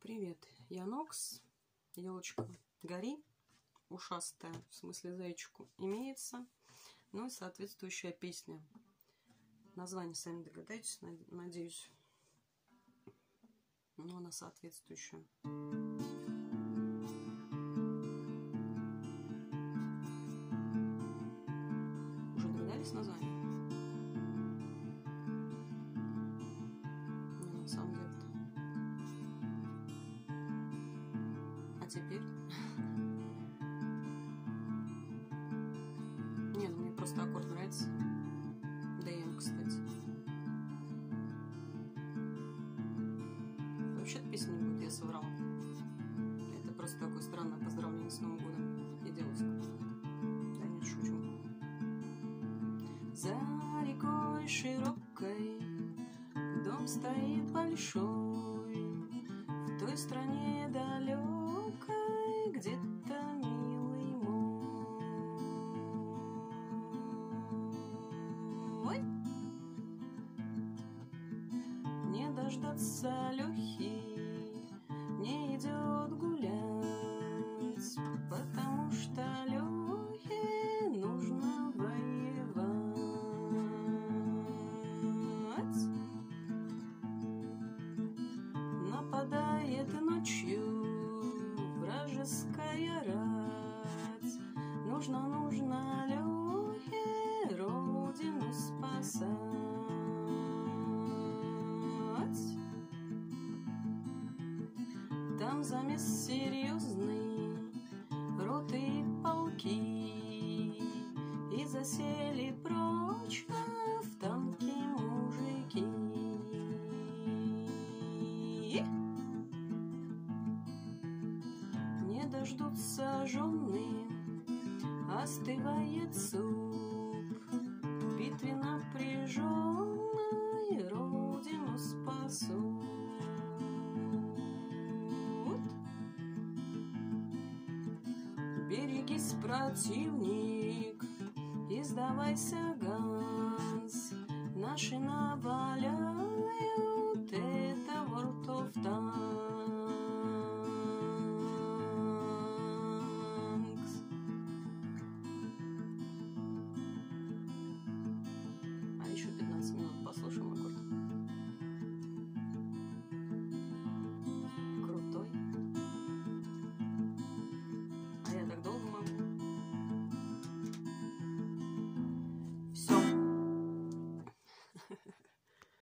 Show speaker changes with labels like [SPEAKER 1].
[SPEAKER 1] Привет, я Нокс, елочка гори, ушастая, в смысле зайчику, имеется, ну и соответствующая песня. Название сами догадаетесь, надеюсь, но она соответствующая. Уже догадались название? Теперь? Не, ну мне просто аккорд нравится. ДМ, кстати. Вообще-то песни не будет, я соврала. Это просто такое странное поздравление с Новым годом. И девушка. Да нет, шучу. За рекой широкой дом стоит большой. В той стране далекой где-то милый мой. Не дождаться Лехи не идет гулять, Нужно, нужно Лехе родину спасать. Там замес серьезный, роты и полки, И засели прочно в танки мужики. Не дождутся жены, остывает суп. В битве напряженной родину спасут. Берегись, противник, и сдавайся, Ганс. Наши наваляют этого ртов там.